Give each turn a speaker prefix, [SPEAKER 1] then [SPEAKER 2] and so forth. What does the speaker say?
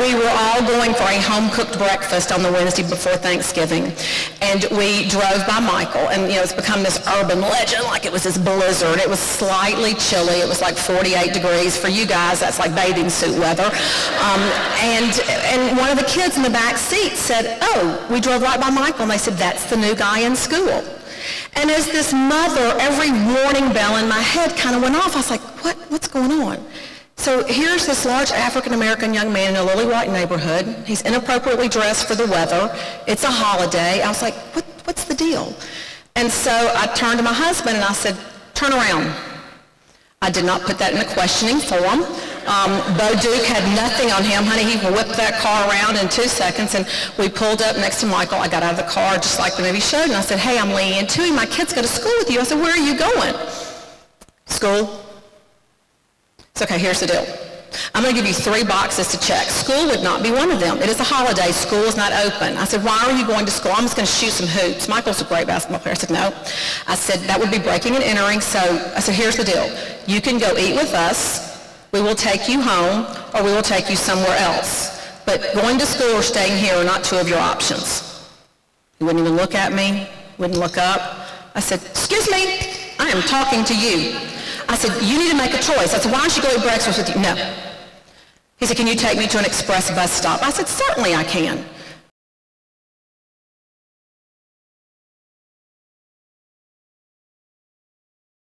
[SPEAKER 1] we were all going for a home-cooked breakfast on the Wednesday before Thanksgiving. And we drove by Michael, and you know, it's become this urban legend, like it was this blizzard. It was slightly chilly. It was like 48 degrees. For you guys, that's like bathing suit weather. Um, and, and one of the kids in the back seat said, oh, we drove right by Michael. And they said, that's the new guy in school. And as this mother, every warning bell in my head kind of went off. I was like, what, what's going on? So here's this large African-American young man in a lily white neighborhood. He's inappropriately dressed for the weather. It's a holiday. I was like, what, what's the deal? And so I turned to my husband and I said, turn around. I did not put that in a questioning form. Um, Bo Duke had nothing on him. Honey, he whipped that car around in two seconds, and we pulled up next to Michael. I got out of the car just like the movie showed, and I said, hey, I'm Leigh Anne Tuohy. My kids go to school with you. I said, where are you going? School. It's okay, here's the deal. I'm going to give you three boxes to check. School would not be one of them. It is a holiday. School is not open. I said, why are you going to school? I'm just going to shoot some hoops. Michael's a great basketball player. I said, no. I said, that would be breaking and entering. So I said, here's the deal. You can go eat with us we will take you home or we will take you somewhere else. But going to school or staying here are not two of your options. He wouldn't even look at me, wouldn't look up. I said, excuse me, I am talking to you. I said, you need to make a choice. I said, why don't you go eat breakfast with you? No. He said, can you take me to an express bus stop? I said, certainly I can.